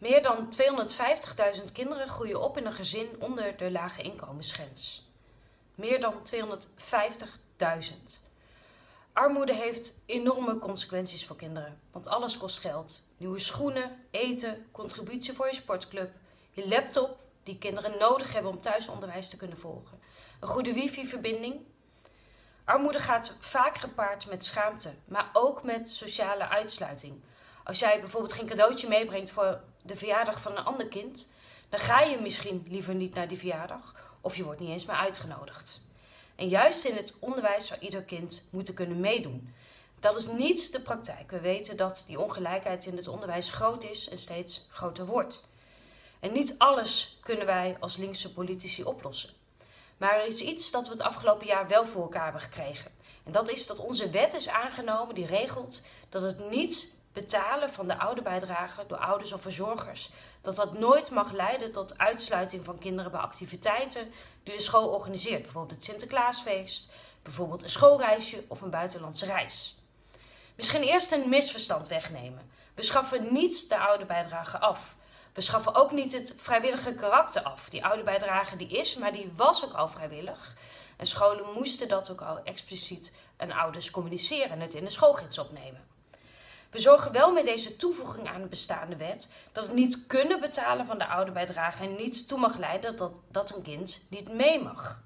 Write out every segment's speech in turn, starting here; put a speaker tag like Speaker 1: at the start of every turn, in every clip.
Speaker 1: Meer dan 250.000 kinderen groeien op in een gezin onder de lage inkomensgrens. Meer dan 250.000. Armoede heeft enorme consequenties voor kinderen, want alles kost geld. Nieuwe schoenen, eten, contributie voor je sportclub, je laptop die kinderen nodig hebben om thuisonderwijs te kunnen volgen, een goede wifi-verbinding. Armoede gaat vaak gepaard met schaamte, maar ook met sociale uitsluiting. Als jij bijvoorbeeld geen cadeautje meebrengt voor de verjaardag van een ander kind, dan ga je misschien liever niet naar die verjaardag of je wordt niet eens meer uitgenodigd. En juist in het onderwijs zou ieder kind moeten kunnen meedoen. Dat is niet de praktijk. We weten dat die ongelijkheid in het onderwijs groot is en steeds groter wordt. En niet alles kunnen wij als linkse politici oplossen. Maar er is iets dat we het afgelopen jaar wel voor elkaar hebben gekregen. En dat is dat onze wet is aangenomen die regelt dat het niet betalen van de ouderbijdrage door ouders of verzorgers, dat dat nooit mag leiden tot uitsluiting van kinderen bij activiteiten die de school organiseert, bijvoorbeeld het Sinterklaasfeest, bijvoorbeeld een schoolreisje of een buitenlandse reis. Misschien eerst een misverstand wegnemen. We schaffen niet de ouderbijdrage af. We schaffen ook niet het vrijwillige karakter af. Die ouderbijdrage die is, maar die was ook al vrijwillig. En scholen moesten dat ook al expliciet aan ouders communiceren en het in de schoolgids opnemen. We zorgen wel met deze toevoeging aan de bestaande wet dat het niet kunnen betalen van de ouderbijdrage en niet toe mag leiden dat, dat een kind niet mee mag.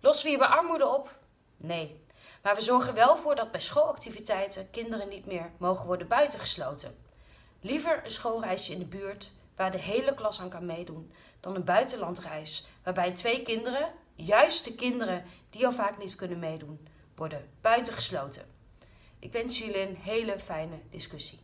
Speaker 1: Lossen we hierbij armoede op? Nee. Maar we zorgen wel voor dat bij schoolactiviteiten kinderen niet meer mogen worden buitengesloten. Liever een schoolreisje in de buurt waar de hele klas aan kan meedoen, dan een buitenlandreis waarbij twee kinderen, juist de kinderen die al vaak niet kunnen meedoen, worden buitengesloten. Ik wens jullie een hele fijne discussie.